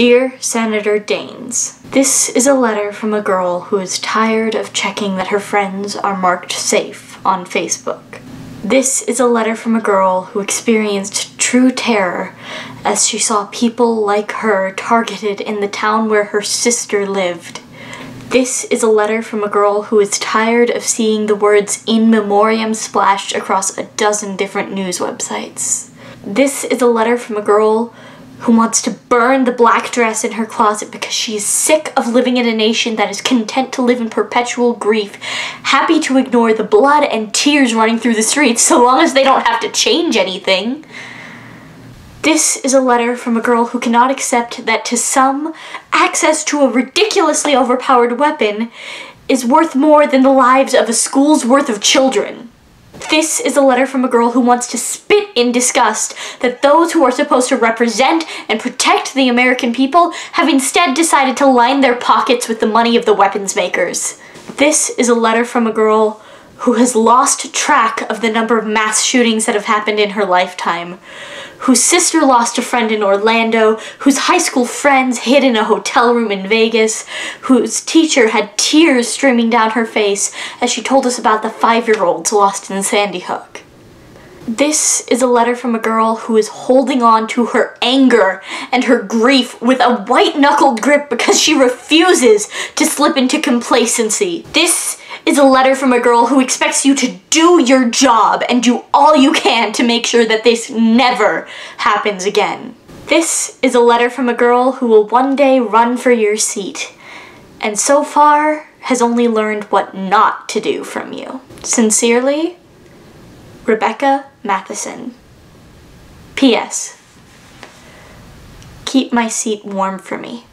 Dear Senator Daines, This is a letter from a girl who is tired of checking that her friends are marked safe on Facebook. This is a letter from a girl who experienced true terror as she saw people like her targeted in the town where her sister lived. This is a letter from a girl who is tired of seeing the words in memoriam splashed across a dozen different news websites. This is a letter from a girl who wants to burn the black dress in her closet because she is sick of living in a nation that is content to live in perpetual grief, happy to ignore the blood and tears running through the streets so long as they don't have to change anything. This is a letter from a girl who cannot accept that to some, access to a ridiculously overpowered weapon is worth more than the lives of a school's worth of children. This is a letter from a girl who wants to in disgust that those who are supposed to represent and protect the American people have instead decided to line their pockets with the money of the weapons makers. This is a letter from a girl who has lost track of the number of mass shootings that have happened in her lifetime, whose sister lost a friend in Orlando, whose high school friends hid in a hotel room in Vegas, whose teacher had tears streaming down her face as she told us about the five year olds lost in Sandy Hook. This is a letter from a girl who is holding on to her anger and her grief with a white knuckled grip because she refuses to slip into complacency. This is a letter from a girl who expects you to do your job and do all you can to make sure that this never happens again. This is a letter from a girl who will one day run for your seat, and so far has only learned what not to do from you. Sincerely, Rebecca Matheson. P.S. Keep my seat warm for me.